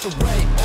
Get out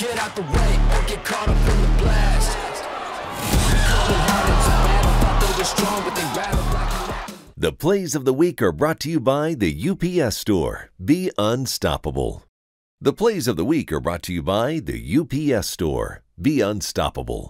Get out the way or get caught up in the blast. The plays of the week are brought to you by the UPS Store. Be unstoppable. The plays of the week are brought to you by the UPS Store. Be unstoppable.